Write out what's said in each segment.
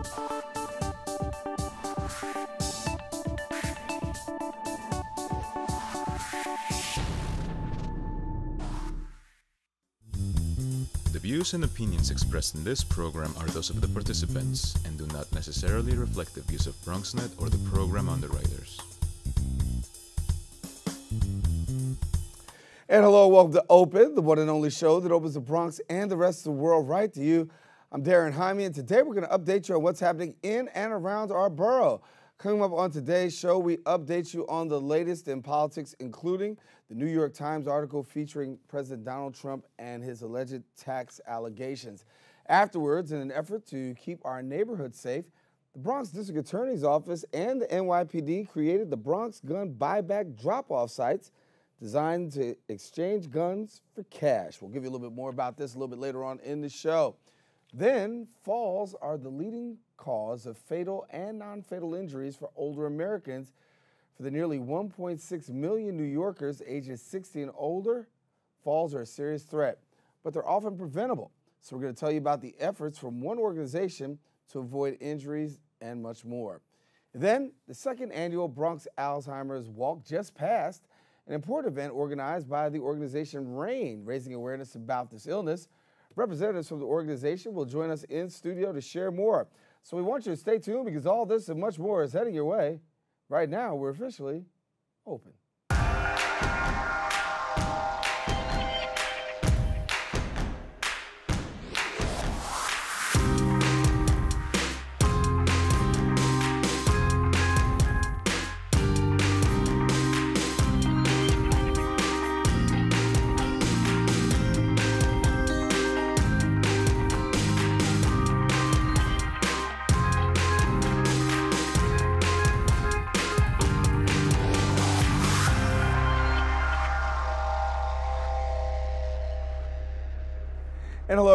The views and opinions expressed in this program are those of the participants and do not necessarily reflect the views of BronxNet or the program underwriters. And hello, welcome to Open, the one and only show that opens the Bronx and the rest of the world right to you. I'm Daren Jaime, and today we're going to update you on what's happening in and around our borough. Coming up on today's show, we update you on the latest in politics, including the New York Times article featuring President Donald Trump and his alleged tax allegations. Afterwards, in an effort to keep our neighborhood safe, the Bronx District Attorney's Office and the NYPD created the Bronx Gun Buyback Drop Off sites designed to exchange guns for cash. We'll give you a little bit more about this a little bit later on in the show. Then, falls are the leading cause of fatal and non fatal injuries for older Americans. For the nearly 1.6 million New Yorkers ages 60 and older, falls are a serious threat, but they're often preventable. So, we're going to tell you about the efforts from one organization to avoid injuries and much more. Then, the second annual Bronx Alzheimer's Walk just passed, an important event organized by the organization RAIN, raising awareness about this illness. Representatives from the organization will join us in studio to share more. So we want you to stay tuned because all this and much more is heading your way. Right now, we're officially open.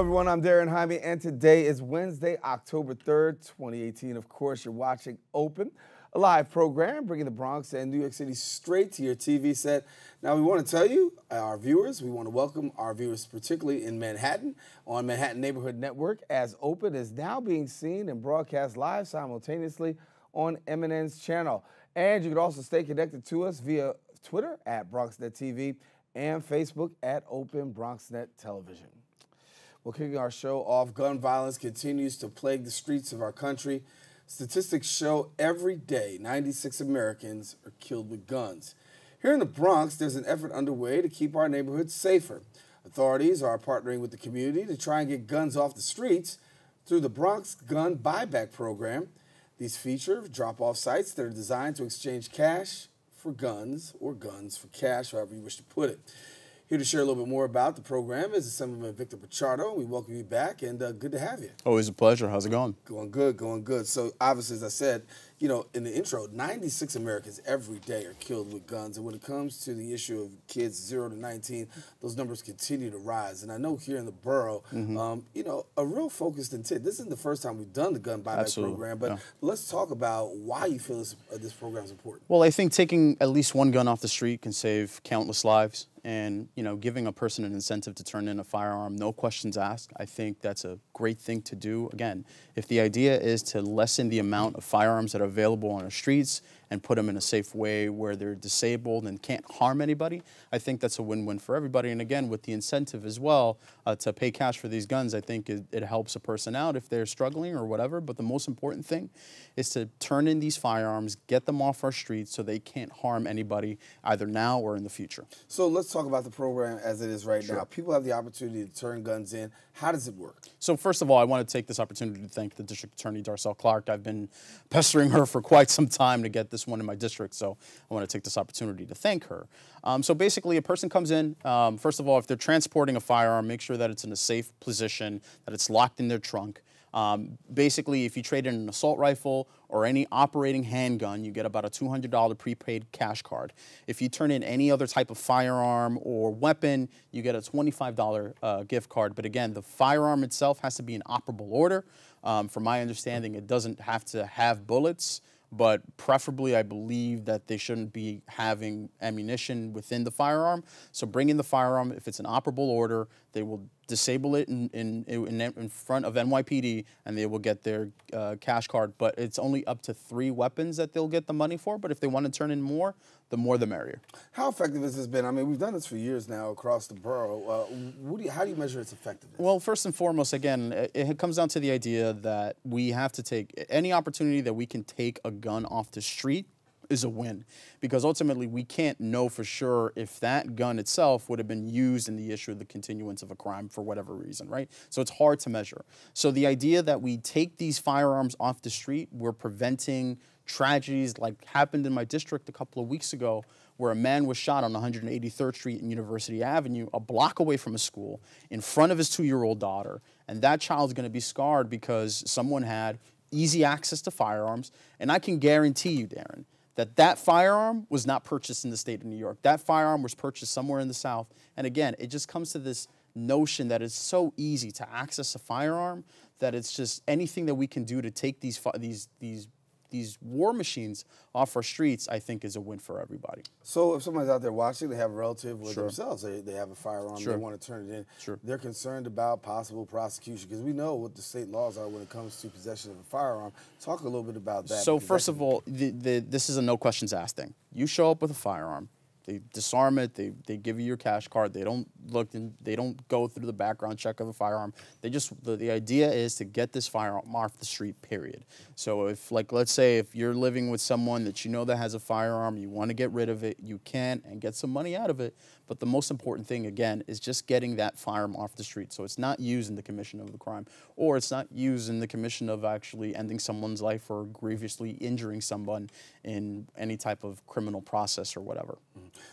Everyone. I'm Daren Jaime, and today is Wednesday, October 3rd, 2018. Of course, you're watching Open, a live program bringing the Bronx and New York City straight to your TV set. Now, we want to tell you, uh, our viewers, we want to welcome our viewers, particularly in Manhattan, on Manhattan Neighborhood Network, as Open is now being seen and broadcast live simultaneously on MNN's channel. And you can also stay connected to us via Twitter at BronxNet TV and Facebook at Open BronxNet Television. Well, kicking our show off, gun violence continues to plague the streets of our country. Statistics show every day 96 Americans are killed with guns. Here in the Bronx, there's an effort underway to keep our neighborhoods safer. Authorities are partnering with the community to try and get guns off the streets through the Bronx Gun Buyback Program. These feature drop off sites that are designed to exchange cash for guns or guns for cash, however you wish to put it. Here to share a little bit more about the program is Assemblyman Victor Pichardo. We welcome you back and uh, good to have you. Always a pleasure. How's it going? Going good, going good. So, obviously, as I said, you know, in the intro, 96 Americans every day are killed with guns. And when it comes to the issue of kids 0 to 19, those numbers continue to rise. And I know here in the borough, mm-hmm. um, you know, a real focused intent. This isn't the first time we've done the gun buyback Absolutely. program, but yeah. let's talk about why you feel this, uh, this program is important. Well, I think taking at least one gun off the street can save countless lives and you know giving a person an incentive to turn in a firearm no questions asked i think that's a great thing to do again if the idea is to lessen the amount of firearms that are available on our streets and put them in a safe way where they're disabled and can't harm anybody, I think that's a win-win for everybody. And again, with the incentive as well uh, to pay cash for these guns, I think it, it, helps a person out if they're struggling or whatever. But the most important thing is to turn in these firearms, get them off our streets so they can't harm anybody either now or in the future. So let's talk about the program as it is right sure. now. People have the opportunity to turn guns in. How does it work? So first of all, I want to take this opportunity to thank the District Attorney Darcel Clark. I've been pestering her for quite some time to get this one in my district, so I want to take this opportunity to thank her. Um, so basically, a person comes in. Um, first of all, if they're transporting a firearm, make sure that it's in a safe position, that it's locked in their trunk. Um, basically, if you trade in an assault rifle or any operating handgun, you get about a $200 prepaid cash card. If you turn in any other type of firearm or weapon, you get a $25 uh, gift card. But again, the firearm itself has to be in operable order. Um, from my understanding, it doesn't have to have bullets. but preferably I believe that they shouldn't be having ammunition within the firearm. So bring in the firearm. If it's an operable order, they will disable it in, in, in, in front of NYPD and they will get their uh, cash card. But it's only up to three weapons that they'll get the money for. But if they want to turn in more, the more the merrier. How effective has this been? I mean, we've done this for years now across the borough. Uh, do you, how do you measure its effectiveness? Well, first and foremost, again, it, it comes down to the idea that we have to take any opportunity that we can take a gun off the street is a win because ultimately we can't know for sure if that gun itself would have been used in the issue of the continuance of a crime for whatever reason, right? So it's hard to measure. So the idea that we take these firearms off the street, we're preventing tragedies like happened in my district a couple of weeks ago where a man was shot on 183rd Street and University Avenue, a block away from a school, in front of his two-year-old daughter. And that child's going to be scarred because someone had easy access to firearms. And I can guarantee you, Daren, that that firearm was not purchased in the state of New York. That firearm was purchased somewhere in the South. And again, it just comes to this notion that it's so easy to access a firearm that it's just anything that we can do to take these these these these war machines off our streets, I think is a win for everybody. So if somebody's out there watching, they have a relative with sure. themselves, they, they have a firearm, sure. they want to turn it in, sure. they're concerned about possible prosecution because we know what the state laws are when it comes to possession of a firearm. Talk a little bit about that. So first of all, the, the, this is a no questions asked thing. You show up with a firearm, they disarm it. They, they give you your cash card. They don't look and they don't go through the background check of a firearm. They just the, the idea is to get this firearm off the street. Period. So if like let's say if you're living with someone that you know that has a firearm, you want to get rid of it, you can and get some money out of it. But the most important thing again is just getting that firearm off the street. So it's not used in the commission of the crime, or it's not used in the commission of actually ending someone's life or grievously injuring someone in any type of criminal process or whatever.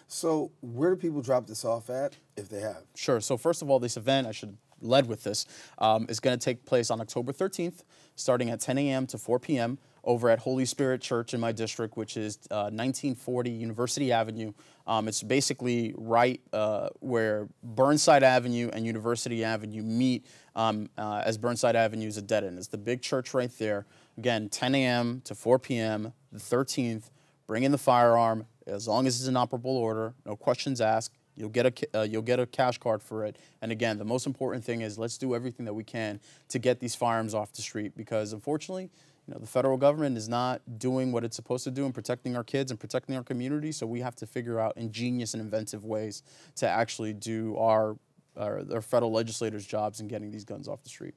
So where do people drop this off at if they have? Sure. So first of all, this event, I should led with this, um, is going to take place on October 13th, starting at 10 a.m. to 4 p.m. over at Holy Spirit Church in my district, which is uh, 1940 University Avenue. Um, it's basically right uh, where Burnside Avenue and University Avenue meet, um, uh, as Burnside Avenue is a dead end. It's the big church right there. Again, 10 a.m. to 4 p.m. the 13th. Bring in the firearm as long as it's an operable order, no questions asked. You'll get a uh, you'll get a cash card for it. And again, the most important thing is let's do everything that we can to get these firearms off the street because unfortunately, you know, the federal government is not doing what it's supposed to do in protecting our kids and protecting our community. So we have to figure out ingenious and inventive ways to actually do our our, our federal legislators' jobs in getting these guns off the street.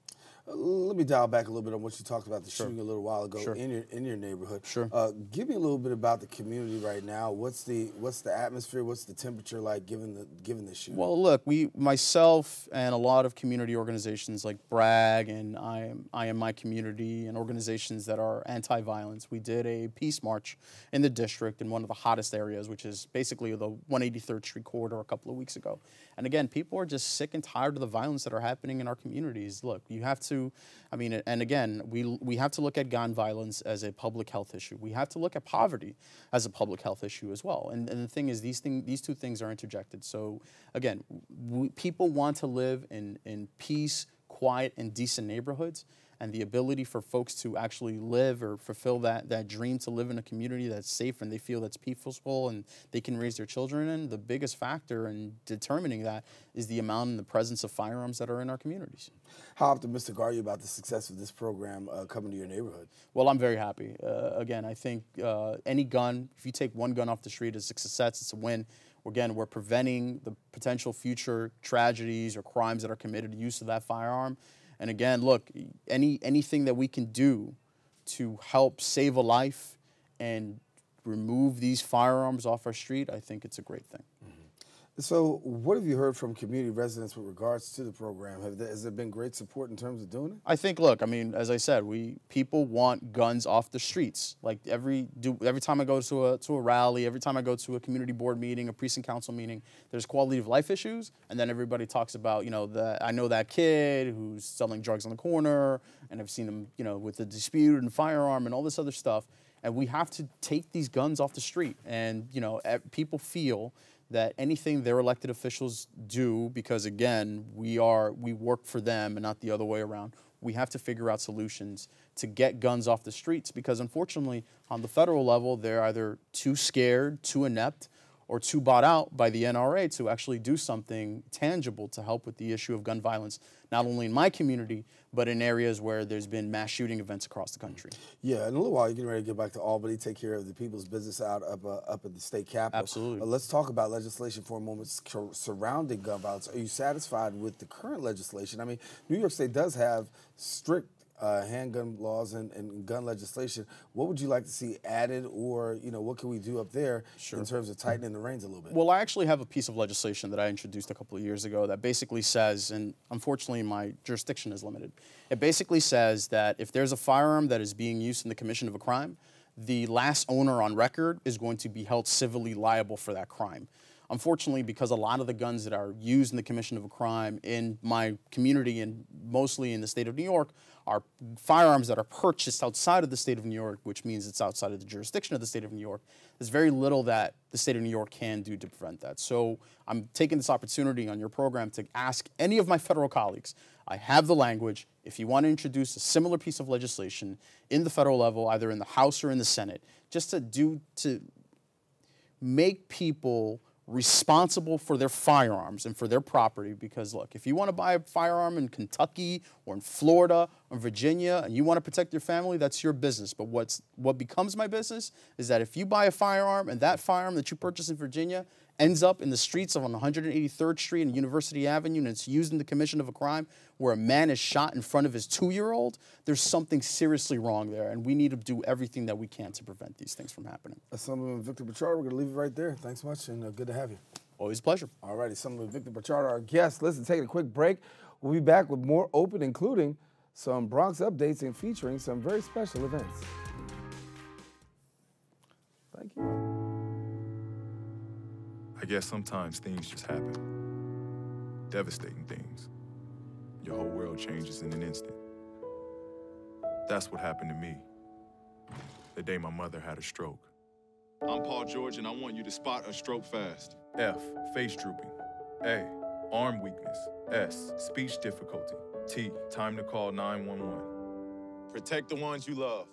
Let me dial back a little bit on what you talked about the sure. shooting a little while ago sure. in your in your neighborhood. Sure. Uh, give me a little bit about the community right now. What's the what's the atmosphere? What's the temperature like given the given the shooting? Well, look, we myself and a lot of community organizations like Bragg and I am I am my community and organizations that are anti-violence. We did a peace march in the district in one of the hottest areas, which is basically the 183rd Street corridor a couple of weeks ago. And again, people are just sick and tired of the violence that are happening in our communities. Look, you have to I mean, and again, we, we have to look at gun violence as a public health issue. We have to look at poverty as a public health issue as well. And, and the thing is, these, thing, these two things are interjected. So again, we, people want to live in, in peace, quiet, and decent neighborhoods and the ability for folks to actually live or fulfill that, that dream to live in a community that's safe and they feel that's peaceful and they can raise their children in, the biggest factor in determining that is the amount and the presence of firearms that are in our communities. How optimistic are you about the success of this program uh, coming to your neighborhood? Well, I'm very happy. Uh, again, I think uh, any gun, if you take one gun off the street, it's a success, it's a win. Again, we're preventing the potential future tragedies or crimes that are committed use of that firearm. And again, look, any anything that we can do to help save a life and remove these firearms off our street, I think it's a great thing. Mm -hmm. So, what have you heard from community residents with regards to the program? There, has there been great support in terms of doing it? I think. Look, I mean, as I said, we people want guns off the streets. Like every do every time I go to a to a rally, every time I go to a community board meeting, a precinct council meeting, there's quality of life issues, and then everybody talks about you know that I know that kid who's selling drugs on the corner, and I've seen them you know with the dispute and firearm and all this other stuff, and we have to take these guns off the street, and you know people feel that anything their elected officials do, because again, we are we work for them and not the other way around. we have to figure out solutions to get guns off the streets because unfortunately, on the federal level, they're either too scared, too inept, or too bought out by the NRA to actually do something tangible to help with the issue of gun violence, not only in my community, but in areas where there's been mass shooting events across the country. Yeah, in a little while, you're getting ready to get back to Albany, take care of the people's business out up uh, up at the state capitol. Absolutely. Uh, let's talk about legislation for a moment surrounding gun violence. Are you satisfied with the current legislation? I mean, New York State does have strict uh, handgun laws and, and, gun legislation. What would you like to see added, or you know, what can we do up there sure. in terms of tightening the reins a little bit? Well, I actually have a piece of legislation that I introduced a couple of years ago that basically says, and unfortunately my jurisdiction is limited. It basically says that if there's a firearm that is being used in the commission of a crime, the last owner on record is going to be held civilly liable for that crime. Unfortunately, because a lot of the guns that are used in the commission of a crime in my community and mostly in the state of New York are firearms that are purchased outside of the state of New York, which means it's outside of the jurisdiction of the state of New York. There's very little that the state of New York can do to prevent that. So I'm taking this opportunity on your program to ask any of my federal colleagues. I have the language. If you want to introduce a similar piece of legislation in the federal level, either in the House or in the Senate, just to do to make people responsible for their firearms and for their property because look, if you want to buy a firearm in Kentucky or in Florida or Virginia and you want to protect your family, that's your business. But what's what becomes my business is that if you buy a firearm and that firearm that you purchase in Virginia ends up in the streets of on 183rd Street and University Avenue and it's used in the commission of a crime where a man is shot in front of his two-year-old, there's something seriously wrong there, and we need to do everything that we can to prevent these things from happening. Assemblyman Victor Pichardo, we're going to leave it right there. Thanks much, and uh, good to have you. Always a pleasure. All righty, Assemblyman Victor Pichardo, our guest. Listen, taking a quick break. We'll be back with more open, including some Bronx updates and featuring some very special events. Thank you. I guess sometimes things just happen. Devastating things. Your whole world changes in an instant. That's what happened to me. The day my mother had a stroke. I'm Paul George, and I want you to spot a stroke fast. F. Face drooping. A. Arm weakness. S. Speech difficulty. T. Time to call 911. Protect the ones you love.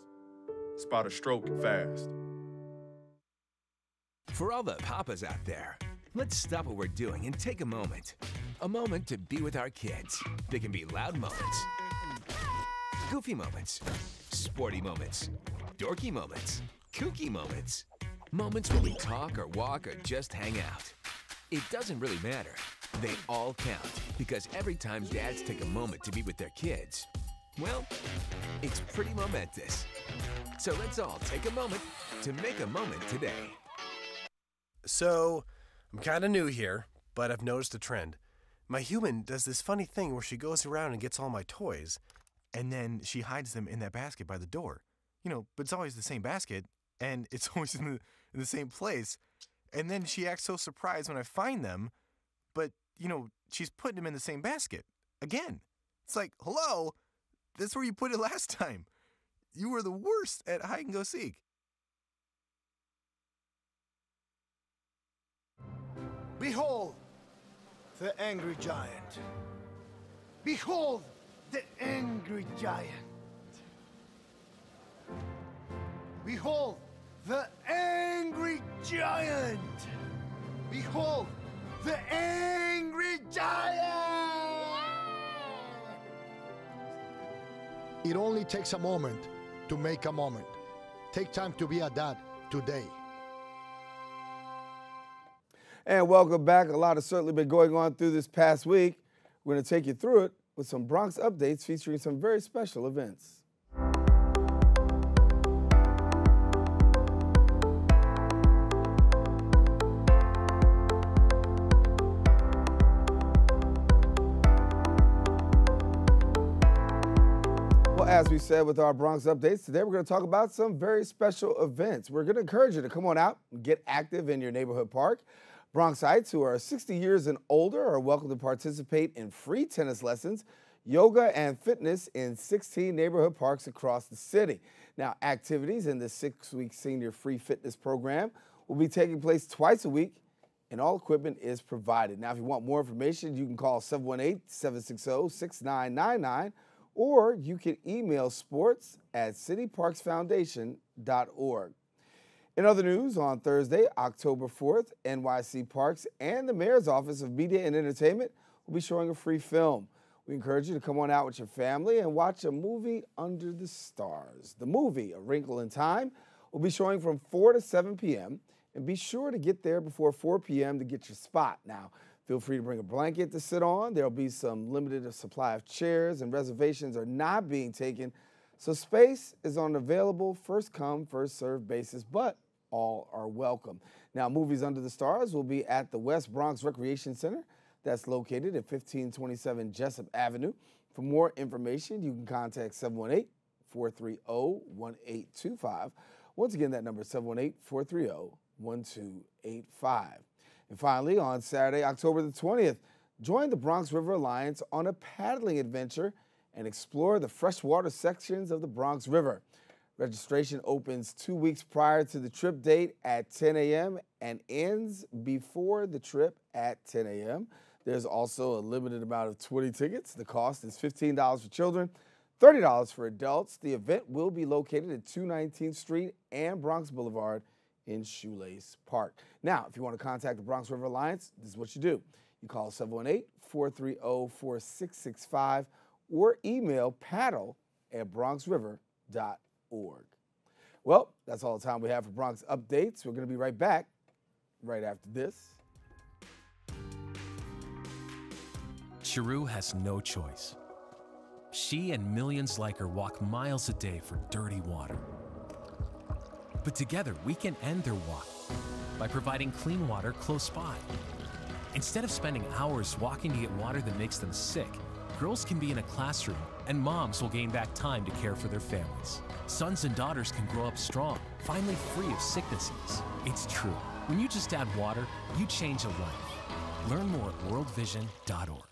Spot a stroke fast. For all the papas out there, let's stop what we're doing and take a moment. A moment to be with our kids. They can be loud moments, goofy moments, sporty moments, dorky moments, kooky moments, moments where we talk or walk or just hang out. It doesn't really matter. They all count because every time dads take a moment to be with their kids, well, it's pretty momentous. So let's all take a moment to make a moment today. So, I'm kind of new here, but I've noticed a trend. My human does this funny thing where she goes around and gets all my toys, and then she hides them in that basket by the door. You know, but it's always the same basket, and it's always in the, in the same place. And then she acts so surprised when I find them, but, you know, she's putting them in the same basket again. It's like, hello, that's where you put it last time. You were the worst at hide and go seek. Behold, the angry giant. Behold, the angry giant. Behold, the angry giant. Behold, the angry giant. It only takes a moment to make a moment. Take time to be a dad today. And welcome back. A lot has certainly been going on through this past week. We're going to take you through it with some Bronx updates featuring some very special events. Well, as we said with our Bronx updates, today we're going to talk about some very special events. We're going to encourage you to come on out and get active in your neighborhood park. Bronxites who are 60 years and older are welcome to participate in free tennis lessons, yoga, and fitness in 16 neighborhood parks across the city. Now, activities in the six week senior free fitness program will be taking place twice a week, and all equipment is provided. Now, if you want more information, you can call 718 760 6999 or you can email sports at cityparksfoundation.org. In other news, on Thursday, October 4th, NYC Parks and the Mayor's Office of Media and Entertainment will be showing a free film. We encourage you to come on out with your family and watch a movie under the stars. The movie, A Wrinkle in Time, will be showing from 4 to 7 p.m. and be sure to get there before 4 p.m. to get your spot. Now, feel free to bring a blanket to sit on. There'll be some limited supply of chairs and reservations are not being taken. So space is on available first come, first served basis, but all are welcome. Now, Movies Under the Stars will be at the West Bronx Recreation Center. That's located at 1527 Jessup Avenue. For more information, you can contact 718 430 1825. Once again, that number is 718 430 1285. And finally, on Saturday, October the 20th, join the Bronx River Alliance on a paddling adventure and explore the freshwater sections of the Bronx River. Registration opens two weeks prior to the trip date at 10 a.m. and ends before the trip at 10 a.m. There's also a limited amount of 20 tickets. The cost is $15 for children, $30 for adults. The event will be located at 219th Street and Bronx Boulevard in Shoelace Park. Now, if you want to contact the Bronx River Alliance, this is what you do. You call 718 430 4665 or email paddle at bronxriver.org. Well, that's all the time we have for Bronx updates. We're going to be right back right after this. Cheru has no choice. She and millions like her walk miles a day for dirty water. But together, we can end their walk by providing clean water close by. Instead of spending hours walking to get water that makes them sick, girls can be in a classroom and moms will gain back time to care for their families. Sons and daughters can grow up strong, finally free of sicknesses. It's true. When you just add water, you change a life. Learn more at worldvision.org.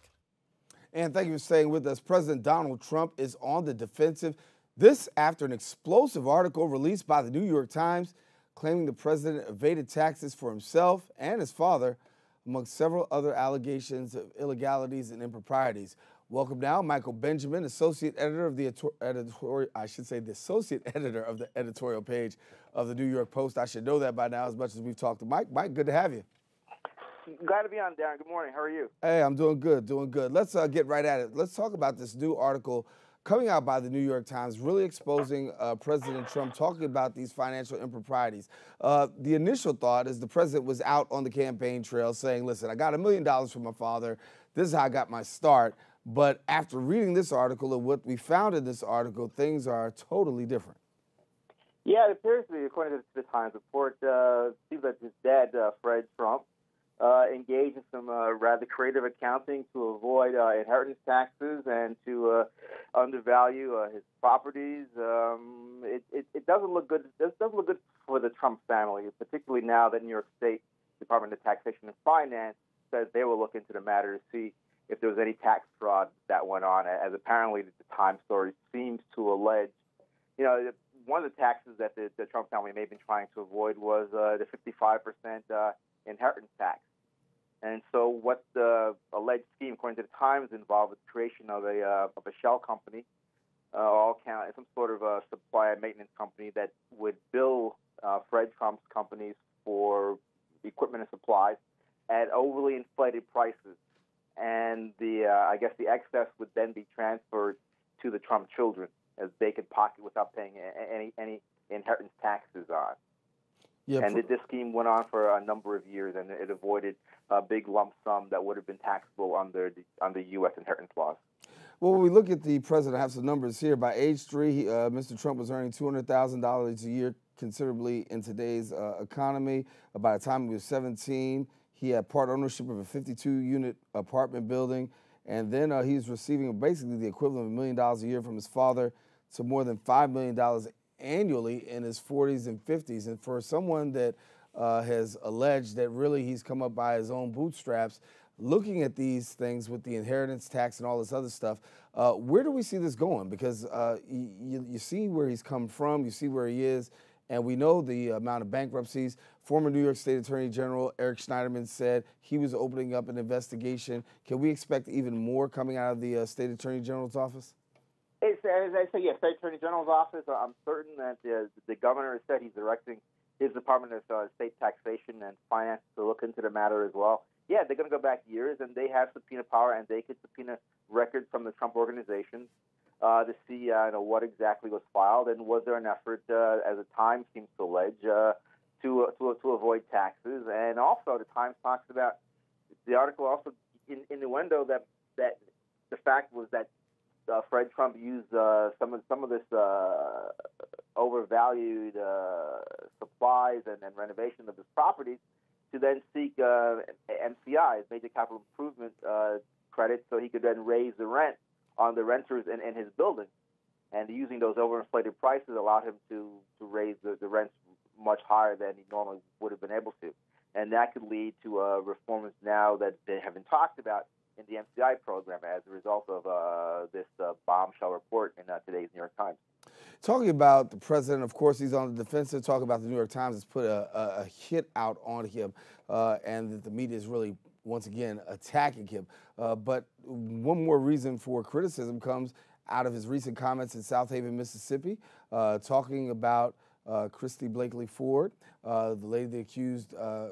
And thank you for staying with us. President Donald Trump is on the defensive. This after an explosive article released by the New York Times claiming the president evaded taxes for himself and his father, among several other allegations of illegalities and improprieties. Welcome now, Michael Benjamin, associate editor of the editorial, I should say the associate editor of the editorial page of the New York Post. I should know that by now as much as we've talked to Mike. Mike, good to have you. Glad to be on, Daren. Good morning. How are you? Hey, I'm doing good, doing good. Let's uh, get right at it. Let's talk about this new article coming out by the New York Times, really exposing uh, President Trump, talking about these financial improprieties. Uh, the initial thought is the president was out on the campaign trail saying, listen, I got a million dollars from my father. This is how I got my start. But after reading this article and what we found in this article, things are totally different. Yeah, it appears to be, according to the Times report, uh, seems that his dad, uh, Fred Trump, uh, engaged in some uh, rather creative accounting to avoid uh, inheritance taxes and to uh, undervalue uh, his properties. Um, it, it, it, doesn't look good. It doesn't look good for the Trump family, particularly now that New York State Department of Taxation and Finance says they will look into the matter to see if there was any tax fraud that went on, as apparently the Times story seems to allege. You know, one of the taxes that the, the Trump family may have been trying to avoid was uh, the 55% uh, inheritance tax. And so, what the alleged scheme, according to the Times, involved with the creation of a uh, of a shell company, uh, all count some sort of a supply and maintenance company that would bill uh, Fred Trump's companies for equipment and supplies at overly inflated prices, and the uh, I guess the excess would then be transferred to the Trump children as they could pocket without paying any any inheritance taxes on. Yeah, and for, this scheme went on for a number of years, and it avoided a big lump sum that would have been taxable under the under U.S. inheritance laws. Well, when we look at the president, I have some numbers here. By age three, he, uh, Mr. Trump was earning two hundred thousand dollars a year, considerably in today's uh, economy. By the time he was seventeen, he had part ownership of a 52-unit apartment building, and then uh, he's receiving basically the equivalent of a million dollars a year from his father to more than five million dollars annually in his 40s and 50s. And for someone that uh, has alleged that really he's come up by his own bootstraps, looking at these things with the inheritance tax and all this other stuff, uh, where do we see this going? Because uh, you see where he's come from, you see where he is, and we know the amount of bankruptcies. Former New York State Attorney General Eric Schneiderman said he was opening up an investigation. Can we expect even more coming out of the uh, State Attorney General's office? It's, as I say, yes, State Attorney General's office. I'm certain that the, the governor has said he's directing his Department of uh, State Taxation and Finance to look into the matter as well. Yeah, they're going to go back years, and they have subpoena power, and they could subpoena records from the Trump organization uh, to see uh, you know, what exactly was filed and was there an effort, uh, as the Times seems to allege, uh, to, uh, to to avoid taxes. And also, the Times talks about the article also in, in the window that that the fact was that uh, Fred Trump used uh, some of some of this uh, overvalued uh, supplies and, and renovation of his properties to then seek uh, MCIs, major capital improvement uh, credits, so he could then raise the rent on the renters in, in his building. And using those overinflated prices allowed him to, to raise the, the rents much higher than he normally would have been able to. And that could lead to uh, reforms now that they have been talked about in the MCI program as a result of uh, this uh, bombshell report in uh, today's New York Times. Talking about the president, of course, he's on the defensive. Talking about the New York Times has put a, a, a hit out on him, uh, and that the media is really once again attacking him. Uh, but one more reason for criticism comes out of his recent comments in Southaven, Mississippi, uh, talking about uh, Christine Blasey Ford, uh, the lady that accused uh,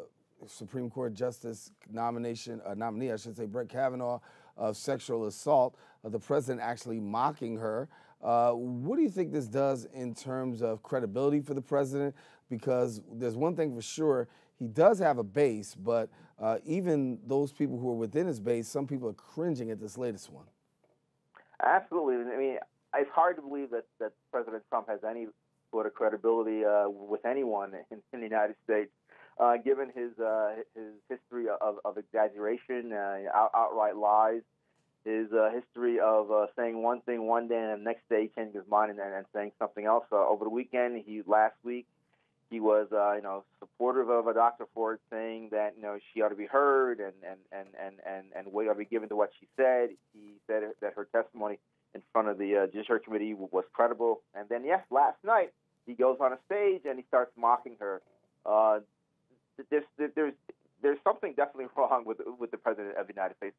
Supreme Court Justice nomination uh, nominee, I should say, Brett Kavanaugh, of sexual assault. the president actually mocking her. what do you think this does in terms of credibility for the president? Because there's one thing for sure, he does have a base, but uh, even those people who are within his base, some people are cringing at this latest one. Absolutely. I mean, it's hard to believe that, that President Trump has any sort of credibility uh, with anyone in, in the United States, uh, given his uh, his history of, of exaggeration, uh, out, outright lies, his uh, history of saying one thing one day and the next day changing his mind and, and saying something else. over the weekend, he last week he was, uh, you know, supportive of a Dr. Ford saying that you know she ought to be heard and and and and and, and weight ought to be given to what she said. He said that her testimony in front of the uh, Judiciary Committee was credible. And then, yes, last night he goes on a stage and he starts mocking her. Uh, there's there's there's something definitely wrong with with the president of the United States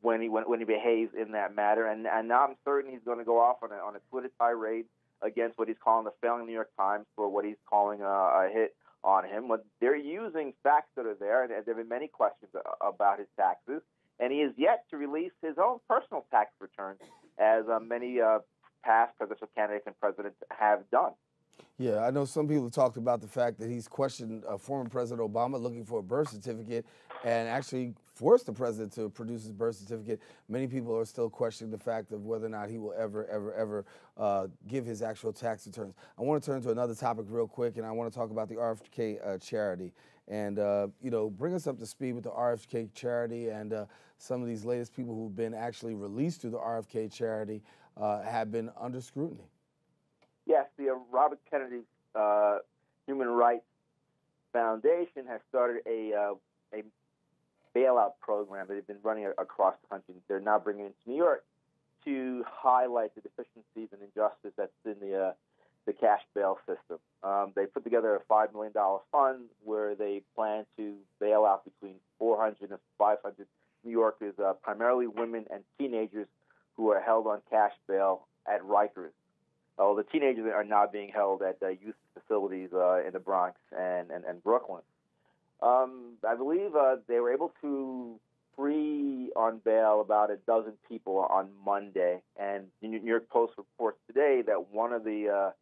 when he when, when he behaves in that matter. And and now I'm certain he's going to go off on a on a Twitter tirade against what he's calling the failing New York Times for what he's calling a, a hit on him. But they're using facts that are there, and there have been many questions about his taxes, and he is yet to release his own personal tax return, as uh, many uh, past presidential candidates and presidents have done. Yeah, I know some people talked about the fact that he's questioned uh, former President Obama looking for a birth certificate and actually forced the president to produce his birth certificate. Many people are still questioning the fact of whether or not he will ever, ever, ever uh, give his actual tax returns. I want to turn to another topic real quick, and I want to talk about the RFK uh, charity. And, uh, you know, bring us up to speed with the RFK charity and uh, some of these latest people who've been actually released through the RFK charity uh, have been under scrutiny. Yes, the uh, Robert Kennedy uh, Human Rights Foundation has started a uh, a bailout program that they've been running across the country. They're now bringing it to New York to highlight the deficiencies and injustice that's in the the cash bail system. Um, they put together a five million dollar fund where they plan to bail out between 400 and 500 New Yorkers, uh, primarily women and teenagers, who are held on cash bail at Rikers. The teenagers are now being held at uh, youth facilities uh, in the Bronx and, and, and Brooklyn. Um, I believe uh, they were able to free on bail about a dozen people on Monday. And the New York Post reports today that one of the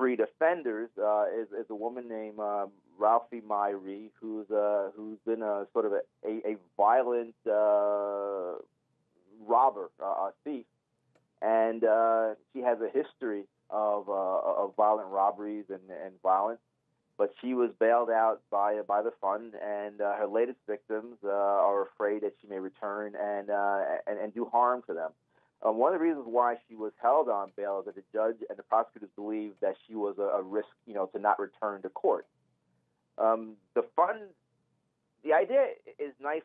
freed offenders uh, is, is a woman named uh, Ralphie Myrie, who's uh, who's been a sort of a, a, a violent uh, robber, uh, a thief, and uh, she has a history of uh, of violent robberies and, and violence. But she was bailed out by by the fund, and uh, her latest victims uh, are afraid that she may return and uh, and, and do harm to them. Um, one of the reasons why she was held on bail is that the judge and the prosecutors believed that she was a, a risk, you know, to not return to court. Um, the fund, the idea is nice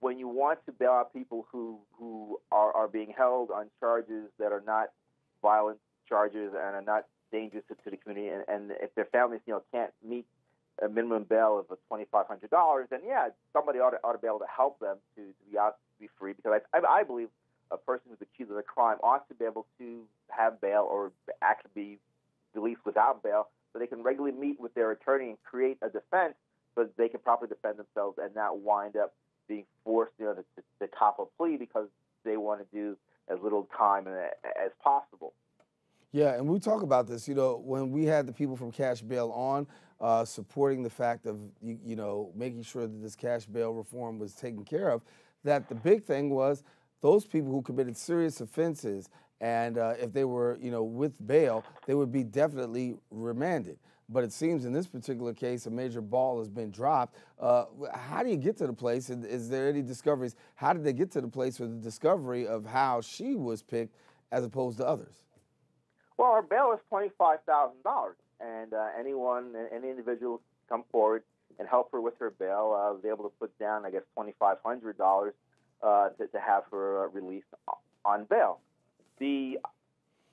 when you want to bail out people who who are, are being held on charges that are not violent charges and are not dangerous to, to the community, and, and if their families you know can't meet a minimum bail of twenty five hundred dollars, then yeah, somebody ought to, ought to be able to help them to, to be out to be free because I, I, I believe a person who's accused of a crime ought to be able to have bail or actually be released without bail, so they can regularly meet with their attorney and create a defense so they can properly defend themselves and not wind up being forced, you know, to, to, to cop a plea because they want to do as little time as possible. Yeah, and we talk about this. You know, when we had the people from Cash Bail on, uh, supporting the fact of you, you, know making sure that this cash bail reform was taken care of, that the big thing was those people who committed serious offenses and uh, if they were you know with bail, they would be definitely remanded. But it seems in this particular case, a major ball has been dropped. Uh, how do you get to the place? And Is there any discoveries? How did they get to the place with the discovery of how she was picked as opposed to others? Well, her bail is twenty-five thousand dollars, and uh, anyone, any individual, come forward and help her with her bail. Uh, was able to put down, I guess, twenty-five hundred dollars uh, to, to have her uh, released on bail. The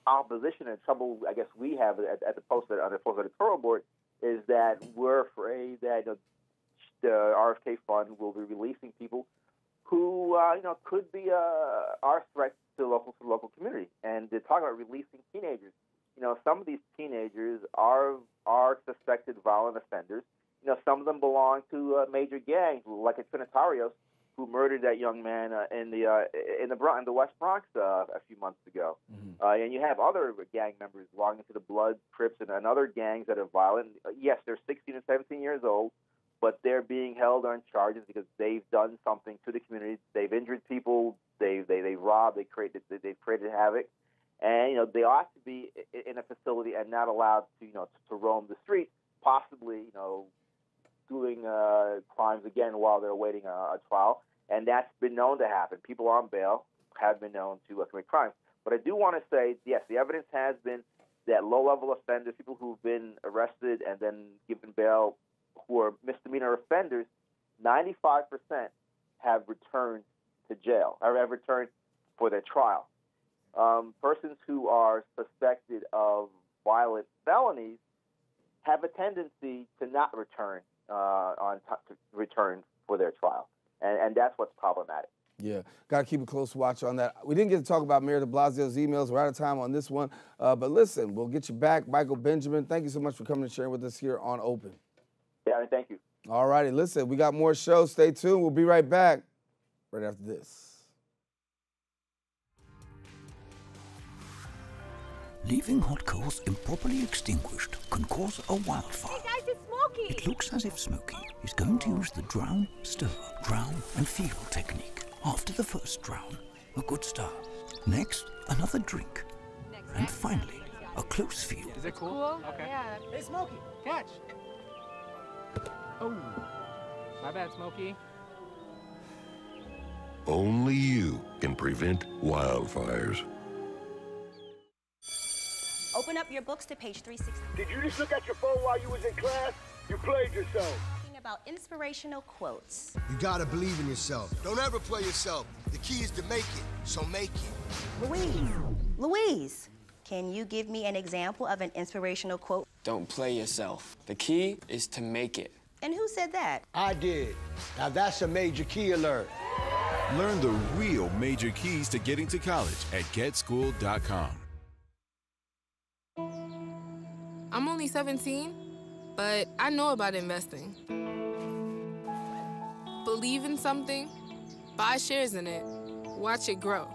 opposition and trouble, I guess, we have at, at the post on the post editorial board is that we're afraid that know, the RFK Fund will be releasing people who, uh, you know, could be uh, our threat to the local to local community. And they're talking about releasing teenagers. You know, some of these teenagers are are suspected violent offenders. You know, some of them belong to uh, major gangs, like at Trinitarios, who murdered that young man uh, in the uh, in the in the West Bronx uh, a few months ago. Mm-hmm. Uh, and you have other gang members belonging to the Blood, Crips, and, and other gangs that are violent. Yes, they're 16 and 17 years old, but they're being held on charges because they've done something to the community. They've injured people. They they they robbed. They created they've created havoc, and you know they ought to be in a facility and not allowed to you know to, to roam the streets. Possibly you know doing uh, crimes again while they're awaiting a, a trial, and that's been known to happen. People on bail have been known to commit crimes. But I do want to say, yes, the evidence has been that low-level offenders, people who've been arrested and then given bail, who are misdemeanor offenders, 95% have returned to jail or have returned for their trial. Um, persons who are suspected of violent felonies have a tendency to not return uh, on t- to return for their trial, and, and that's what's problematic. Yeah, got to keep a close watch on that. We didn't get to talk about Mayor de Blasio's emails. We're out of time on this one. Uh, but listen, we'll get you back. Michael Benjamin, thank you so much for coming and sharing with us here on Open. Yeah, thank you. All righty, listen, we got more shows. Stay tuned. We'll be right back right after this. Leaving hot coals improperly extinguished can cause a wildfire. Hey guys, it's Smokey! It looks as if Smokey is going to use the drown, stir, drown, and feel technique. After the first drown, a good start. Next, another drink. Next, and finally, a close feel. Is it cool? cool? Okay. Yeah. Hey, Smokey, catch. Oh, my bad, Smokey. Only you can prevent wildfires. Open up your books to page 360. Did you just look at your phone while you was in class? You played yourself Talking about inspirational quotes. You gotta believe in yourself. Don't ever play yourself. The key is to make it, so make it. Louise, Louise, can you give me an example of an inspirational quote? Don't play yourself. The key is to make it. And who said that? I did. Now that's a major key alert. Learn the real major keys to getting to college at getschool.com. I'm only 17, but I know about investing believe in something, buy shares in it, watch it grow.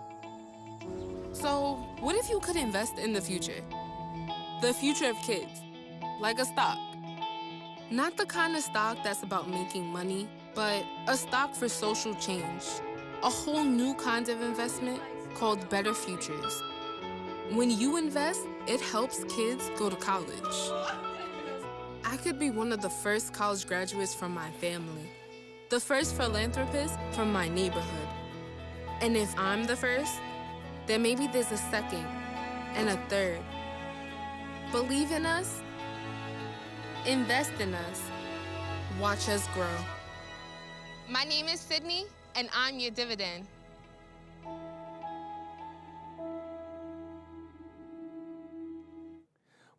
So, what if you could invest in the future? The future of kids, like a stock. Not the kind of stock that's about making money, but a stock for social change. A whole new kind of investment called Better Futures. When you invest, it helps kids go to college. I could be one of the first college graduates from my family the first philanthropist from my neighborhood. And if I'm the first, then maybe there's a second and a third. Believe in us, invest in us, watch us grow. My name is Sydney, and I'm your dividend.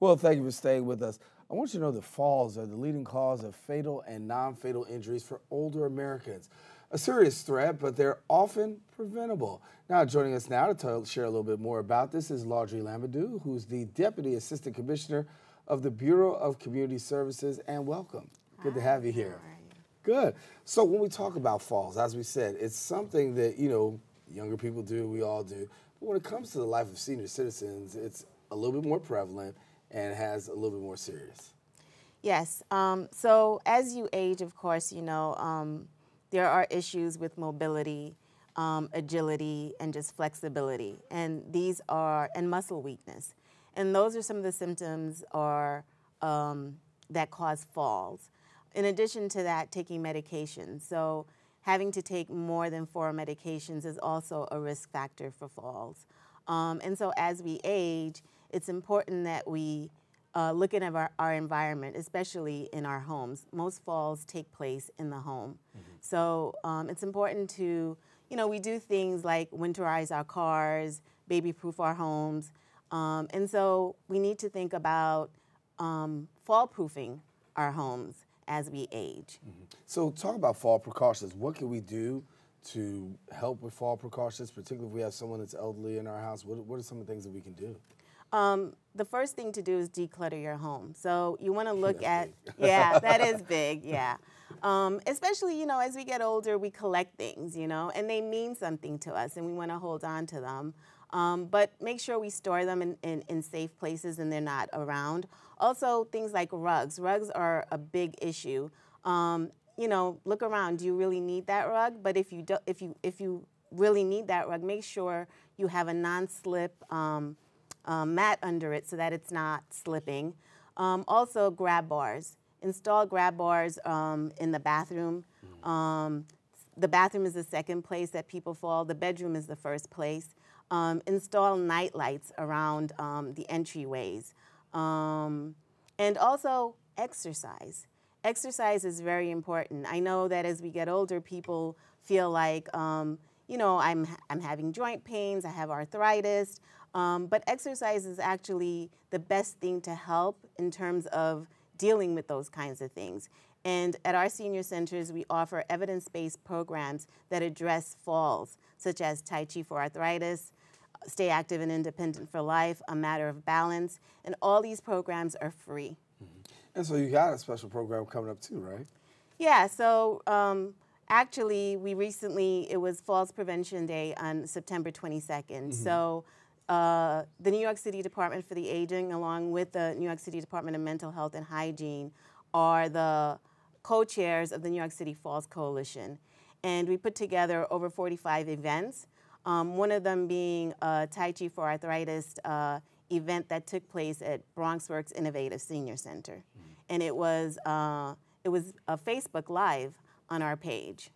Well, thank you for staying with us. I want you to know that falls are the leading cause of fatal and non fatal injuries for older Americans. a serious threat, but they're often preventable. Now, joining us now to tell, share a little bit more about this is Laudrey Lamadieu, who's the Deputy Assistant Commissioner of the Bureau of Community Services, and welcome. Good to have you here. Good. So when we talk about falls, as we said, it's something that, you know, younger people do, we all do. But when it comes to the life of senior citizens, it's a little bit more prevalent and has a little bit more serious. Yes. Um, so as you age, of course, you know, um, there are issues with mobility, um, agility, and just flexibility. And these are, and muscle weakness. And those are some of the symptoms are, um, that cause falls. In addition to that, taking medication. So having to take more than four medications is also a risk factor for falls. Um, and so as we age, it's important that we uh, look at our, our, environment, especially in our homes. Most falls take place in the home. Mm -hmm. So um, it's important to, you know, we do things like winterize our cars, baby-proof our homes. Um, and so we need to think about um, fall-proofing our homes as we age. Mm -hmm. So talk about fall precautions. What can we do to help with fall precautions, particularly if we have someone that's elderly in our house? What, what are some of the things that we can do? Um, the first thing to do is declutter your home. So you want to look at, yeah, that is big, yeah. Um, especially, you know, as we get older, we collect things, you know, and they mean something to us and we want to hold on to them. Um, but make sure we store them in, in, in, safe places and they're not around. Also, things like rugs. Rugs are a big issue. Um, you know, look around. Do you really need that rug? But if you do, if you if you really need that rug, make sure you have a non-slip um, um, mat under it so that it's not slipping. Um, also, grab bars. Install grab bars um, in the bathroom. Um, the bathroom is the second place that people fall. The bedroom is the first place. Um, install night lights around um, the entryways. and also, exercise. Exercise is very important. I know that as we get older, people feel like, you know, I'm, I'm having joint pains, I have arthritis. Um, but exercise is actually the best thing to help in terms of dealing with those kinds of things. And at our senior centers, we offer evidence-based programs that address falls, such as Tai Chi for arthritis, Stay Active and Independent for Life, A Matter of Balance, and all these programs are free. Mm -hmm. And so you got a special program coming up too, right? Yeah, so um, actually we recently, it was Falls Prevention Day on September 22nd. Mm -hmm. So uh, the New York City Department for the Aging, along with the New York City Department of Mental Health and Hygiene, are the co-chairs of the New York City Falls Coalition. And we put together over 45 events, um, one of them being a Tai Chi for Arthritis uh, event that took place at BronxWorks Innovative Senior Center. Mm -hmm. And it was, uh, it was a Facebook Live on our page.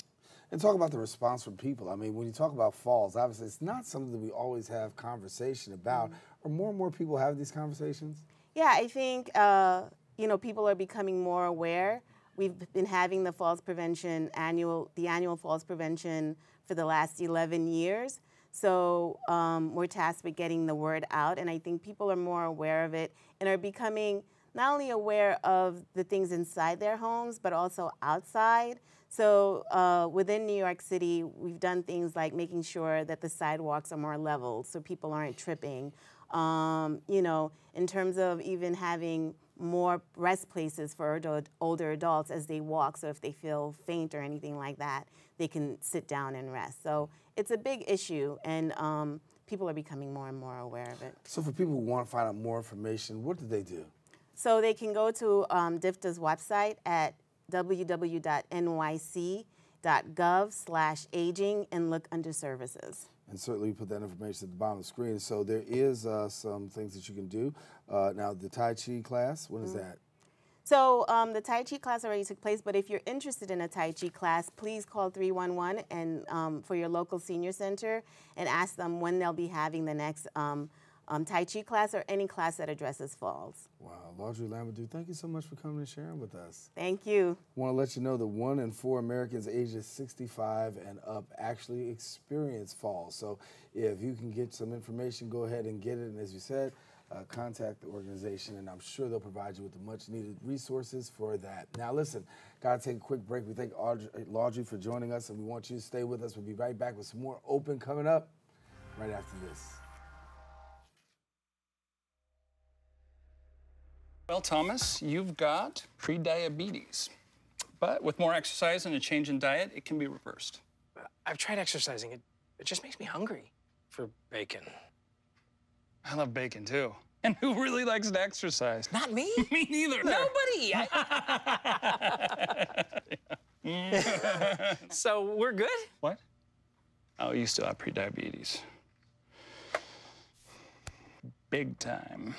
And talk about the response from people. I mean, when you talk about falls, obviously it's not something that we always have conversation about. Mm-hmm. Are more and more people having these conversations? Yeah, I think uh, you know people are becoming more aware. We've been having the falls prevention annual, the annual falls prevention for the last 11 years. So um, we're tasked with getting the word out, and I think people are more aware of it and are becoming not only aware of the things inside their homes, but also outside. So uh, within New York City, we've done things like making sure that the sidewalks are more level so people aren't tripping. Um, you know, in terms of even having more rest places for older adults as they walk. So if they feel faint or anything like that, they can sit down and rest. So it's a big issue, and um, people are becoming more and more aware of it. So for people who want to find out more information, what do they do? So they can go to um, DFTA's website at www.nyc.gov slash aging and look under services. And certainly we put that information at the bottom of the screen. So there is uh, some things that you can do. Uh, now the Tai Chi class, what is mm -hmm. that? So um, the Tai Chi class already took place, but if you're interested in a Tai Chi class, please call 311 and um, for your local senior center and ask them when they'll be having the next um, um, Tai Chi class or any class that addresses falls. Wow, Laudrey Lamadieu, thank you so much for coming and sharing with us. Thank you. I want to let you know that one in four Americans ages 65 and up actually experience falls. So if you can get some information, go ahead and get it. And as you said, uh, contact the organization, and I'm sure they'll provide you with the much needed resources for that. Now, listen, got to take a quick break. We thank Audrey, Laudrey for joining us, and we want you to stay with us. We'll be right back with some more Open coming up right after this. Well, Thomas, you've got prediabetes. But with more exercise and a change in diet, it can be reversed. I've tried exercising. It, it just makes me hungry for bacon. I love bacon too. And who really likes to exercise? Not me. me neither. Nobody. so we're good? What? Oh, you still have prediabetes. Big time.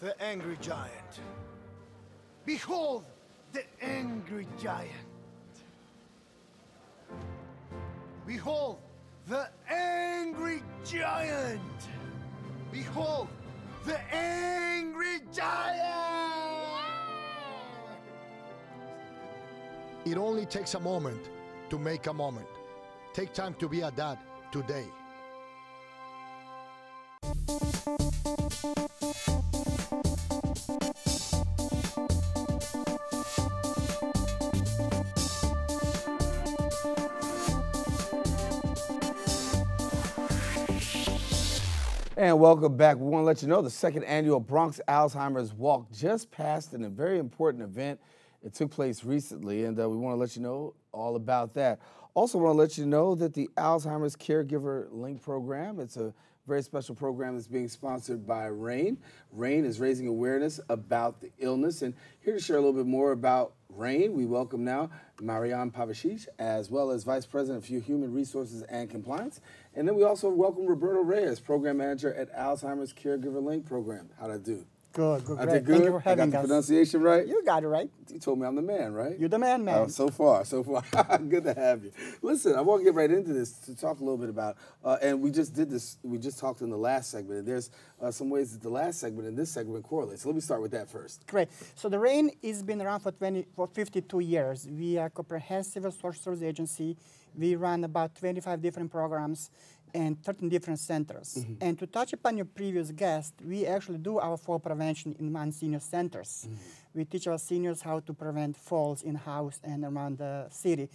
The angry giant. Behold the angry giant. Behold the angry giant. Behold the angry giant. It only takes a moment to make a moment. Take time to be a dad today. And welcome back. We want to let you know the second annual Bronx Alzheimer's Walk just passed in a very important event. It took place recently, and uh, we want to let you know all about that. Also, want to let you know that the Alzheimer's Caregiver Link program, it's a very special program that's being sponsored by RAIN. RAIN is raising awareness about the illness. And here to share a little bit more about RAIN, we welcome now Marijan Pavisic, as well as Vice President of Human Resources and Compliance. And then we also welcome Roberto Reyes, Program Manager at Alzheimer's Caregiver Link program. How'd I do? Good, good, I great. did good. Thank you for I having got the us. pronunciation right. You got it right. You told me I'm the man, right? You're the man, man. Oh, so far, so far. Good to have you. Listen, I want to get right into this to talk a little bit about, uh, and we just did this, we just talked in the last segment, and there's uh, some ways that the last segment and this segment correlate. So let me start with that first. Great. So the RAIN has been around for 20, for 52 years. We are a comprehensive social service agency. We run about 25 different programs and 13 different centers. Mhm. And to touch upon your previous guest, we actually do our fall prevention in one senior centers. We teach our seniors how to prevent falls in house and around the city.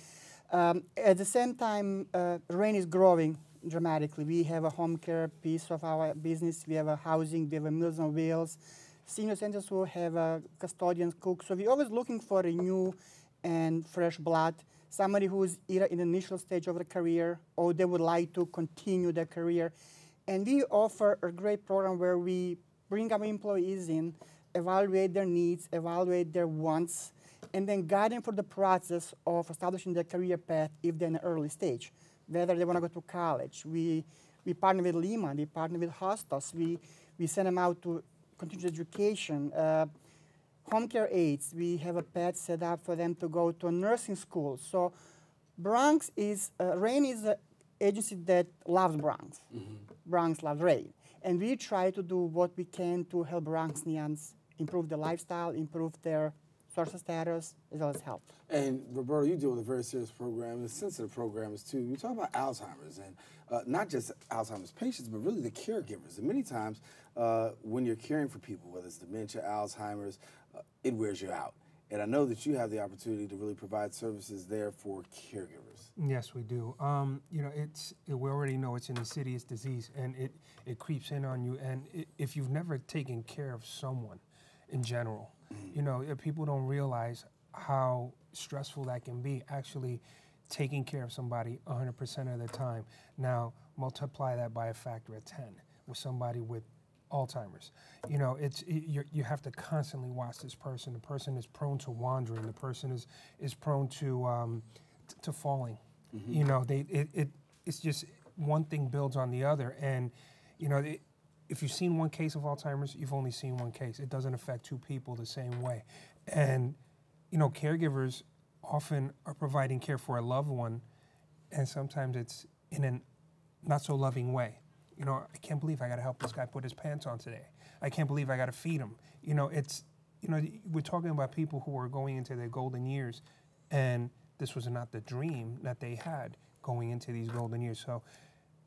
Um, at the same time, uh, RAIN is growing dramatically. We have a home care piece of our business. We have a housing. We have a Meals on Wheels. Senior centers will have a custodian cook. So we're always looking for a new and fresh blood, somebody who is either in the initial stage of the career or they would like to continue their career. And we offer a great program where we bring our employees in, evaluate their needs, evaluate their wants, and then guide them for the process of establishing their career path if they're in an early stage. whether they want to go to college. We, we partner with Lehman, we partner with Hostos, we, we send them out to continuous education. Uh, home care aides, we have a pad set up for them to go to a nursing school. So Bronx is, uh, RAIN is an agency that loves Bronx. Bronx loves RAIN. And we try to do what we can to help Bronxians improve their lifestyle, improve their social status, as well as health. And Roberto, you deal with a very serious program and sensitive programs too. We talk about Alzheimer's and uh, not just Alzheimer's patients, but really the caregivers. And many times, uh, when you're caring for people, whether it's dementia, Alzheimer's, it wears you out. And I know that you have the opportunity to really provide services there for caregivers. Yes, we do. Um, you know, it's it, we already know it's an insidious disease, and it it creeps in on you. And i if you've never taken care of someone, in general, you know, people don't realize how stressful that can be. Actually, taking care of somebody 100% of the time. Now multiply that by a factor of 10 with somebody with Alzheimer's. You know, it's it, you you have to constantly watch this person. The person is prone to wandering. The person is is prone to um, to falling. You know, they it, it it's just one thing builds on the other, and you know. It, if you've seen one case of Alzheimer's, you've only seen one case. It doesn't affect two people the same way. And, you know, caregivers often are providing care for a loved one, and sometimes it's in a not so loving way. You know, I can't believe I got to help this guy put his pants on today. I can't believe I got to feed him. You know, it's, you know, we're talking about people who are going into their golden years, and this was not the dream that they had going into these golden years. So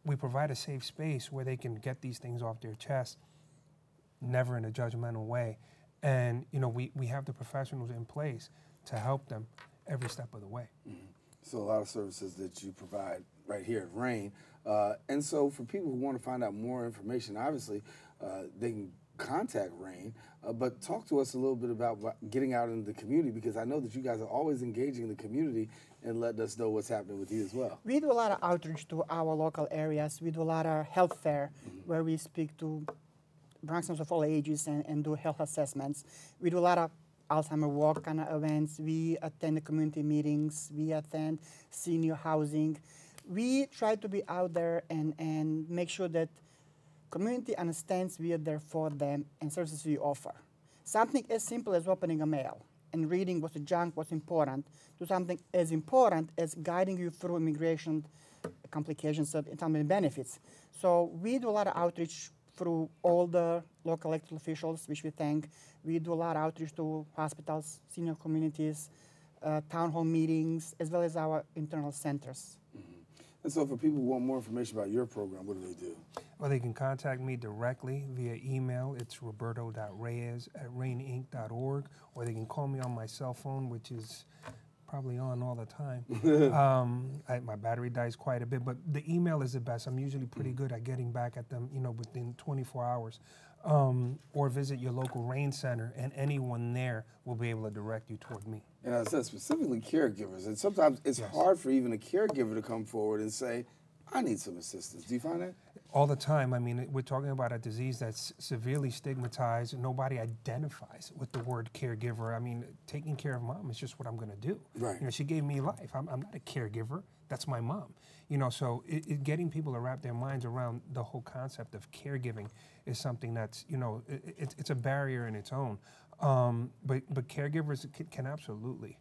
we provide a safe space where they can get these things off their chest, never in a judgmental way. And, you know, we, we have the professionals in place to help them every step of the way. Mm-hmm. So a lot of services that you provide right here at Rain. Uh, and so for people who want to find out more information, obviously uh, they can contact Rain. Uh, but talk to us a little bit about getting out into the community because I know that you guys are always engaging the community and letting us know what's happening with you as well. We do a lot of outreach to our local areas. We do a lot of health fair where we speak to Bronxers of all ages and, and do health assessments. We do a lot of Alzheimer walk kind of events. We attend the community meetings. We attend senior housing. We try to be out there and, and make sure that community understands we are there for them and services we offer. Something as simple as opening a mail and reading what's junk, what's important, to something as important as guiding you through immigration complications of entitlement benefits. So we do a lot of outreach through all the local elected officials, which we thank. We do a lot of outreach to hospitals, senior communities, uh, town hall meetings, as well as our internal centers. And so for people who want more information about your program, what do they do? Well, they can contact me directly via email. It's roberto.reyes at raininc.org, or they can call me on my cell phone, which is probably on all the time. um, I, my battery dies quite a bit, but the email is the best. I'm usually pretty good at getting back at them, you know, within 24 hours. Um, or visit your local rain center, and anyone there will be able to direct you toward me. And I said specifically caregivers. And sometimes it's hard for even a caregiver to come forward and say, I need some assistance. Do you find that? all the time. I mean, we're talking about a disease that's severely stigmatized. Nobody identifies with the word caregiver. I mean, taking care of mom is just what I'm going to do. Right. You know, she gave me life. I'm, I'm not a caregiver. That's my mom. You know, so it, it, getting people to wrap their minds around the whole concept of caregiving is something that's, you know, it, it's a barrier in its own. Um, but but caregivers can, can absolutely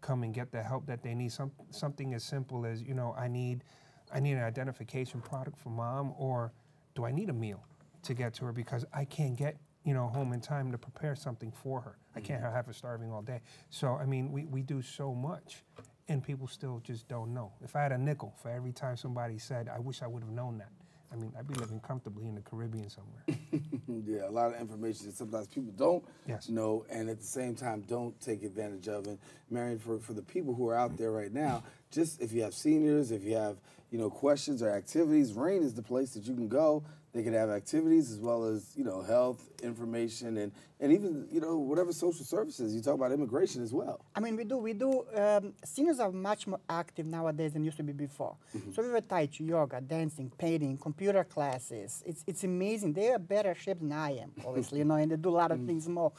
come and get the help that they need. Some, something as simple as, you know, I need I need an identification product for mom, or do I need a meal to get to her because I can't get you know home in time to prepare something for her. I can't have her starving all day. So I mean, we, we do so much, and people still just don't know. If I had a nickel for every time somebody said, "I wish I would have known that," I mean, I'd be living comfortably in the Caribbean somewhere. yeah, a lot of information that sometimes people don't Yes. know and at the same time don't take advantage of. And Marijan, for, for the people who are out there right now, just if you have seniors, if you have you know questions or activities, Rain is the place that you can go. They can have activities as well as you know health information and and even you know whatever social services. You talk about immigration as well. I mean, we do, we do, um, seniors are much more active nowadays than used to be before. So we have Tai Chi, yoga, dancing, painting, computer classes. It's, it's amazing. They are better shape than I am, obviously, you know, and they do a lot of things more.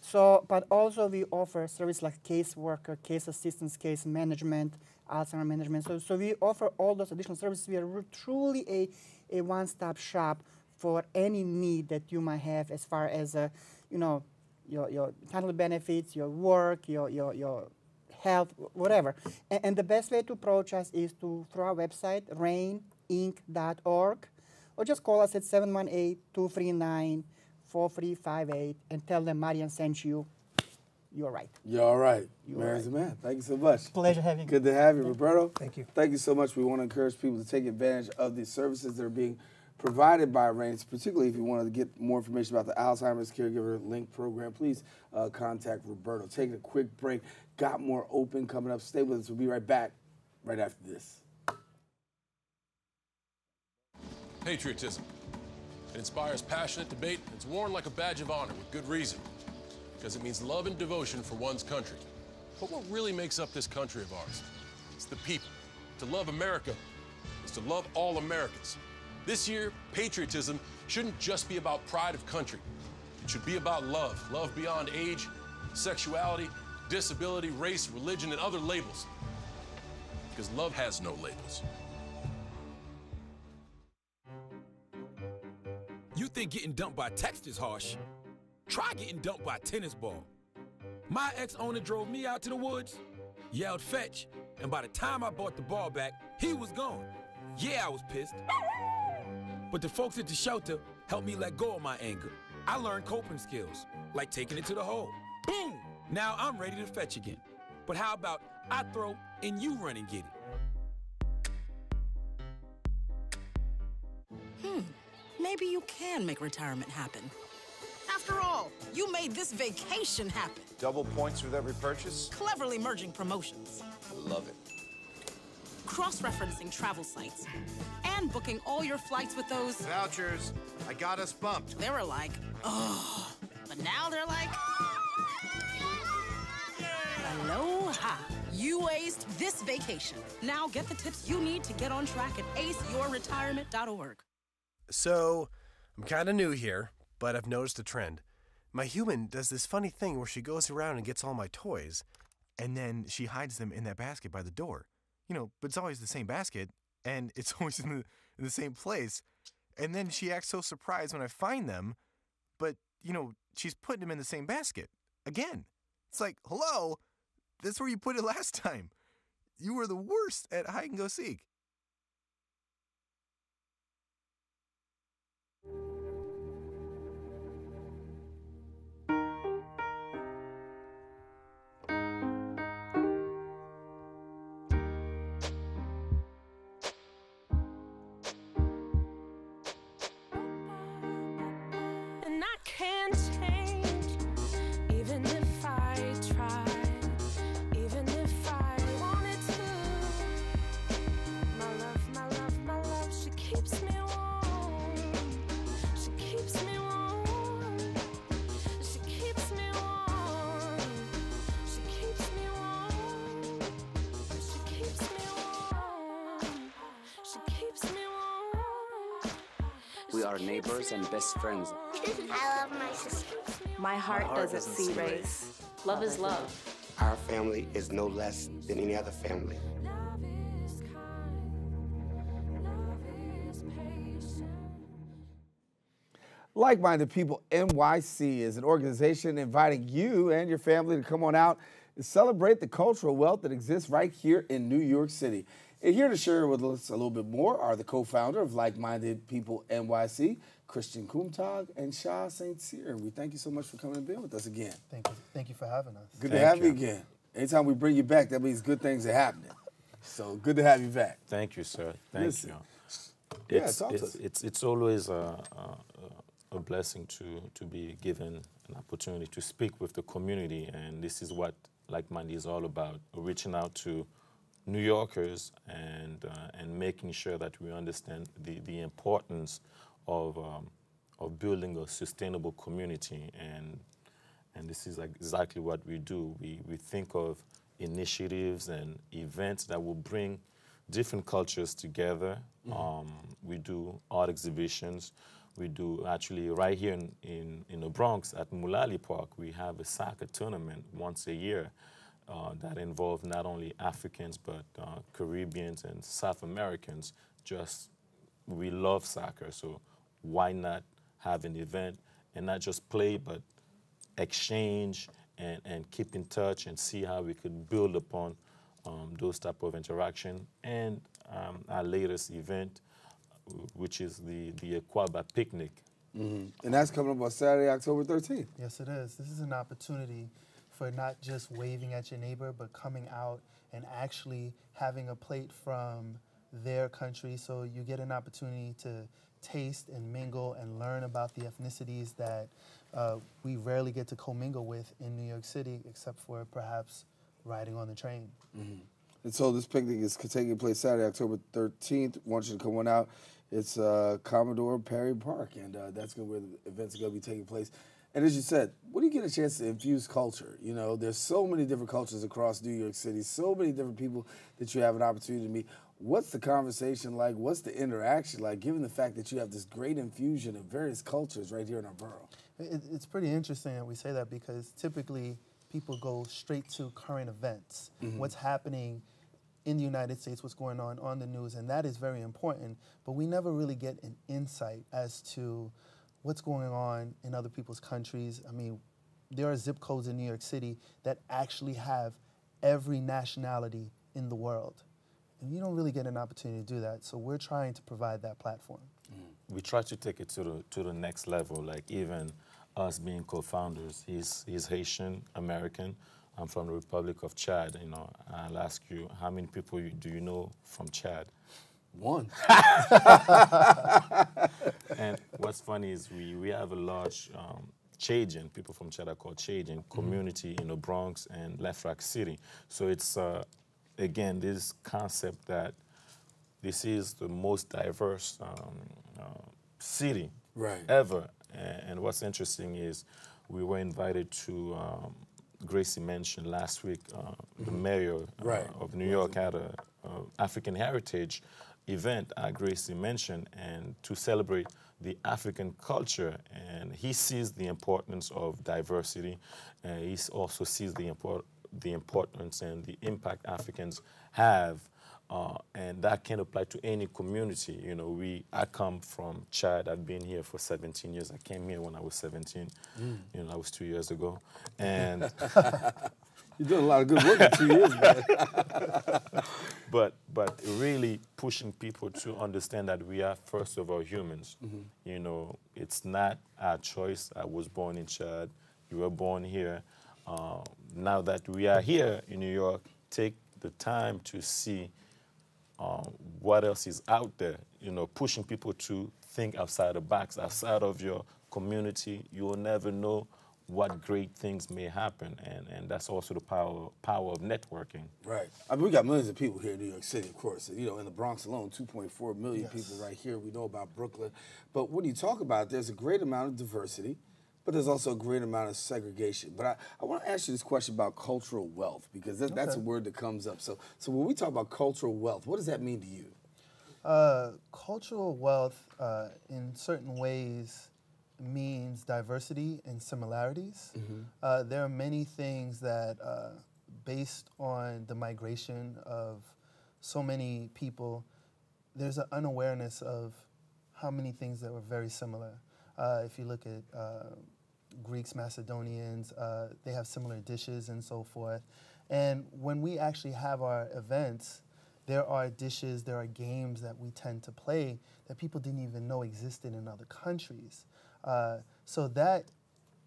So, but also we offer service like caseworker, case assistance, case management, Alzheimer management. So, so we offer all those additional services. We are re- truly a, a one-stop shop for any need that you might have as far as, uh, you know, your, your family benefits, your work, your, your, your health, whatever. And, and the best way to approach us is to through our website, raininc.org, or just call us at 718-239-4358 and tell them Marijan sent you. You're right. You're all right. You're Mary's right. a man. Thank you so much. Pleasure having you. Good to have you, Roberto. Thank you. Thank you so much. We want to encourage people to take advantage of the services that are being provided by RAINS, particularly if you want to get more information about the Alzheimer's Caregiver Link program, please uh, contact Roberto. Taking a quick break. Got more open coming up. Stay with us. We'll be right back right after this. Patriotism. It inspires passionate debate. It's worn like a badge of honor with good reason. Because it means love and devotion for one's country. But what really makes up this country of ours? It's the people. To love America is to love all Americans. This year, patriotism shouldn't just be about pride of country. It should be about love. Love beyond age, sexuality, disability, race, religion, and other labels. Because love has no labels. You think getting dumped by text is harsh? Try getting dumped by a tennis ball. My ex owner drove me out to the woods, yelled fetch, and by the time I bought the ball back, he was gone. Yeah, I was pissed. But the folks at the shelter helped me let go of my anger. I learned coping skills, like taking it to the hole. Boom! Now I'm ready to fetch again. But how about I throw and you run and get it? Hmm, maybe you can make retirement happen. After all, you made this vacation happen, Double points with every purchase? cleverly merging promotions, Love it. cross referencing travel sites, and booking all your flights with those. Vouchers. I got us bumped. They were like, oh. But now they're like, aloha. You aced this vacation. Now get the tips you need to get on track at aceyourretirement.org. So, I'm kind of new here, but I've noticed a trend. My human does this funny thing where she goes around and gets all my toys, and then she hides them in that basket by the door. You know, but it's always the same basket, and it's always in the, in the same place. And then she acts so surprised when I find them, but, you know, she's putting them in the same basket. Again. It's like, hello, that's where you put it last time. You were the worst at hide and go seek. We are neighbors and best friends. I love my sister. My heart, heart doesn't, doesn't see see race. Love is love. Our family is no less than any other family. Like Minded People NYC is an organization inviting you and your family to come on out and celebrate the cultural wealth that exists right here in New York City. And here to share with us a little bit more are the co founder of Like Minded People NYC, Christian Koumtog and Shah Saint-Cyr. We thank you so much for coming and being with us again. Thank you. Thank you for having us. Good to have you again. Anytime we bring you back, that means good things are happening. So good to have you back. Thank you, sir. Thank Listen. you. Yeah, It's, talk to it's, us. it's, it's always a, a, a blessing to, to be given an opportunity to speak with the community, and this is what Like Minded is all about reaching out to New Yorkers and, uh, and making sure that we understand the, the importance of, um, of building a sustainable community. And, and this is exactly what we do. We, we think of initiatives and events that will bring different cultures together. Um, we do art exhibitions. We do actually right here in, in, in the Bronx at Mullaly Park, we have a soccer tournament once a year uh, that involves not only Africans but uh, Caribbeans and South Americans. Just we love soccer, so why not have an event and not just play but exchange and, and keep in touch and see how we could build upon um, those type of interaction. And um, our latest event, uh, which is the, the Akwaaba Picnic. hmm And that's coming up on Saturday, October 13th. Yes, it is. This is an opportunity for not just waving at your neighbor, but coming out and actually having a plate from their country. So you get an opportunity to taste and mingle and learn about the ethnicities that uh, we rarely get to commingle with in New York City, except for perhaps riding on the train. Mm-hmm. And so this picnic is taking place Saturday, October 13th. want you to come on out. It's uh, Commodore Barry Park, and uh, that's gonna, where the events are going to be taking place. And as you said, when do you get a chance to infuse culture? You know, there's so many different cultures across New York City, so many different people that you have an opportunity to meet. What's the conversation like? What's the interaction like, given the fact that you have this great infusion of various cultures right here in our borough? It, it's pretty interesting that we say that because typically people go straight to current events, Mhm. what's happening in the United States, what's going on on the news, and that is very important. But we never really get an insight as to what's going on in other people's countries. I mean, there are zip codes in New York City that actually have every nationality in the world. And you don't really get an opportunity to do that. So we're trying to provide that platform. Mm. we try to take it to the to the next level. Like even us being co-founders, he's he's Haitian American. I'm from the Republic of Chad. You know, I'll ask you, how many people you, do you know from Chad? One. and what's funny is we, we have a large um, Chadian, people from Chad are called Chadian, community in the Bronx and Left Rock City. So it's, uh, again, this concept that this is the most diverse um, uh, city Right. ever. And, and what's interesting is we were invited to um, Gracie Mansion last week, uh, the Mhm. mayor uh, Right. of New York had a, uh African heritage event at Gracie Mansion and to celebrate the African culture. And he sees the importance of diversity. And he also sees the, import, the importance and the impact Africans have. Uh, and that can apply to any community. You know, we I come from Chad. I've been here for 17 years. I came here when I was 17. Mm. You know, that was two years ago. And You're doing a lot of good work in two years, man. but but really pushing people to understand that we are first of all humans. Mhm. You know, it's not our choice. I was born in Chad. You were born here. Uh, now that we are here in New York, take the time to see uh, what else is out there. You know, pushing people to think outside the box, outside of your community. You will never know what great things may happen, and, and that's also the power power of networking. Right. I mean, we got millions of people here in New York City, of course. You know, in the Bronx alone, 2.4 million Yes. people right here. We know about Brooklyn. But when you talk about it, there's a great amount of diversity, but there's also a great amount of segregation. But I, I want to ask you this question about cultural wealth, because that, that's a word that comes up. So, so when we talk about cultural wealth, what does that mean to you? Uh, cultural wealth, uh, in certain ways, means diversity and similarities. Mhm. Uh, there are many things that, uh, based on the migration of so many people, there's an unawareness of how many things that were very similar. Uh, if you look at uh, Greeks, Macedonians, uh, they have similar dishes and so forth. And when we actually have our events, there are dishes, there are games that we tend to play that people didn't even know existed in other countries. Uh, so that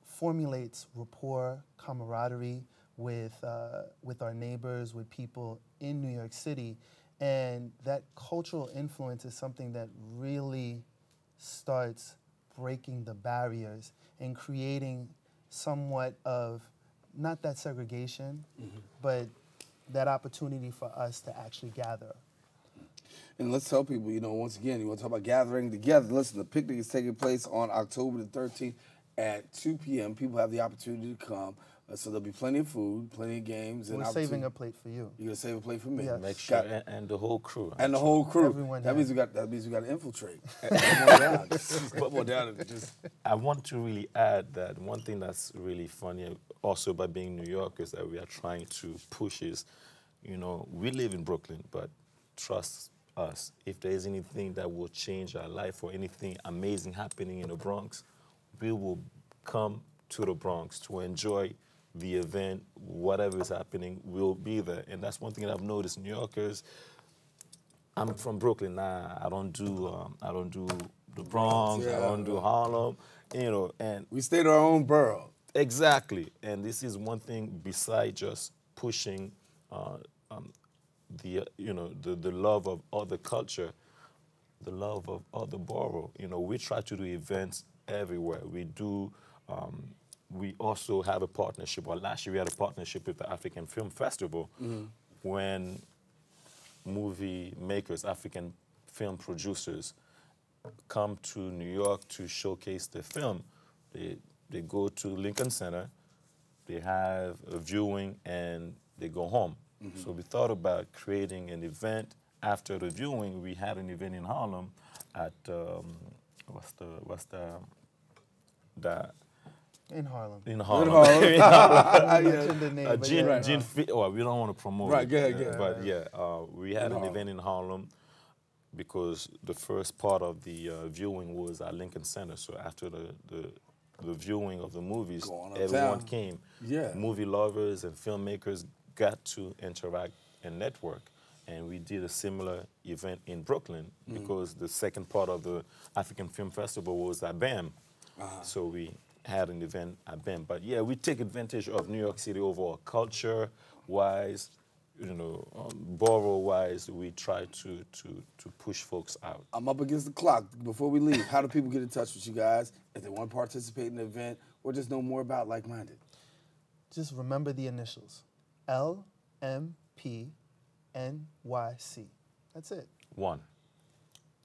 formulates rapport, camaraderie with, uh, with our neighbors, with people in New York City. And that cultural influence is something that really starts breaking the barriers and creating somewhat of not that segregation, but that opportunity for us to actually gather. And let's tell people, you know, once again, you want to talk about gathering together. Listen, the picnic is taking place on October the 13th at 2 p.m. People have the opportunity to come. Uh, so there'll be plenty of food, plenty of games, and We're saving a plate for you. You're gonna save a plate for me. Yes. Make sure, Got- and, and the whole crew. and the whole crew. Everyone that here. means we got. That means we got to infiltrate. Come on down. Come on down. and Just I want to really add that one thing that's really funny also about being New Yorkers that we are trying to push is, you know, we live in Brooklyn, but trust us, if there is anything that will change our life or anything amazing happening in the Bronx, we will come to the Bronx to enjoy the event, whatever is happening, we'll be there. And that's one thing that I've noticed. New Yorkers, I'm from Brooklyn. Nah, I don't do um, I don't do the Bronx. I don't do Harlem. You know, and we stayed our own borough. Exactly. And this is one thing besides just pushing uh, the uh, you know the, the love of other culture, the love of other borough. You know, we try to do events everywhere. We do. Um, we also have a partnership. Well, last year we had a partnership with the African Film Festival Mhm. when movie makers, African film producers, come to New York to showcase their film. They, they go to Lincoln Center, they have a viewing, and they go home. Mhm. So we thought about creating an event after the viewing. We had an event in Harlem at um, what's the what's the the In Harlem. in Harlem. Harlem. In Harlem. I mentioned the name, Uh, but Gin, yeah. Gin Fi- oh, we don't want to promote Right, it. go ahead, go ahead. But yeah, uh, we had In an Harlem. event in Harlem because the first part of the uh, viewing was at Lincoln Center. So after the, the, the viewing of the movies, everyone uptown. came. Yeah. Movie lovers and filmmakers got to interact and network. And we did a similar event in Brooklyn Mhm. because the second part of the African Film Festival was at BAM. Uh-huh. So we had an event at BAM. But yeah, we take advantage of New York City overall, culture-wise, you know, um, borough-wise. We try to, to, to push folks out. I'm up against the clock. Before we leave, how do people get in touch with you guys if they want to participate in the event or just know more about Like Minded? Just remember the initials. L M P N Y C. That's it. One.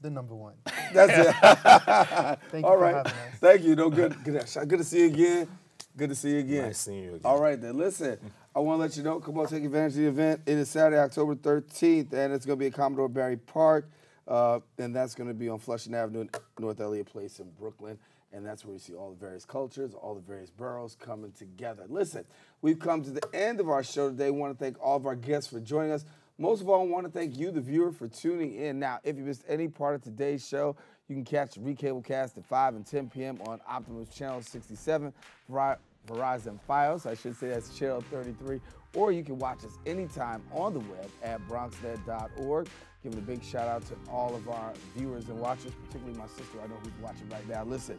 The number one. That's it. Thank you All for right. having us. Thank you. No good. Good, good to see you again. Good to see you again. Nice seeing you again. All right, then. Listen, I want to let you know. Come on, take advantage of the event. It is Saturday, October 13th, and it's going to be at Commodore Barry Park, uh, and that's going to be on Flushing Avenue, in North Elliott Place in Brooklyn. And that's where you see all the various cultures, all the various boroughs coming together. Listen, we've come to the end of our show today. want to thank all of our guests for joining us. Most of all, I want to thank you, the viewer, for tuning in. Now, if you missed any part of today's show, you can catch the Recablecast at 5 and 10 p.m. on Optimum Channel 67, Verizon Fios, I should say that's Channel 33, or you can watch us anytime on the web at bronxnet.org. Giving a big shout out to all of our viewers and watchers, particularly my sister, I know who's watching right now. Listen,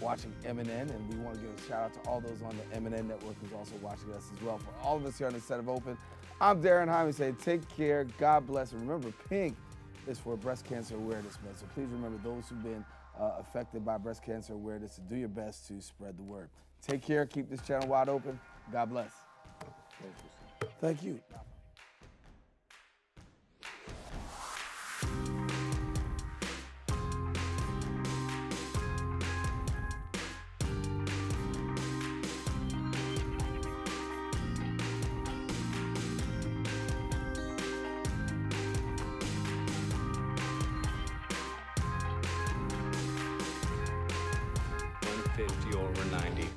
watching MNN, and we want to give a shout out to all those on the MNN network who's also watching us as well. For all of us here on the set of Open, I'm Daren Jaime saying take care, God bless, and remember, pink is for Breast Cancer Awareness Month. So please remember those who've been uh, affected by breast cancer awareness to do your best to spread the word. Take care, keep this channel wide open. God bless. Thank you. One fifty over ninety.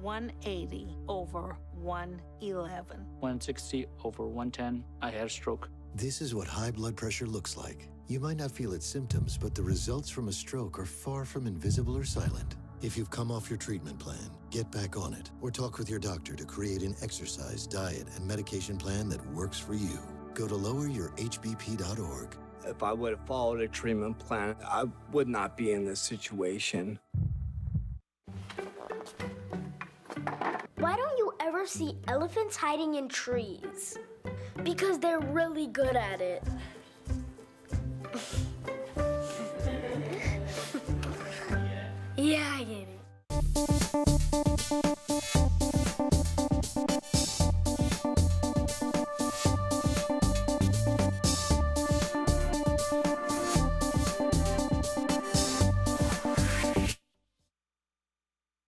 180 over 111. 160 over 110. I had a stroke. This is what high blood pressure looks like. You might not feel its symptoms, but the results from a stroke are far from invisible or silent. If you've come off your treatment plan, get back on it or talk with your doctor to create an exercise, diet, and medication plan that works for you. Go to loweryourhbp.org. If I would have followed a treatment plan, I would not be in this situation. Why don't you ever see elephants hiding in trees? Because they're really good at it. yeah, I get it.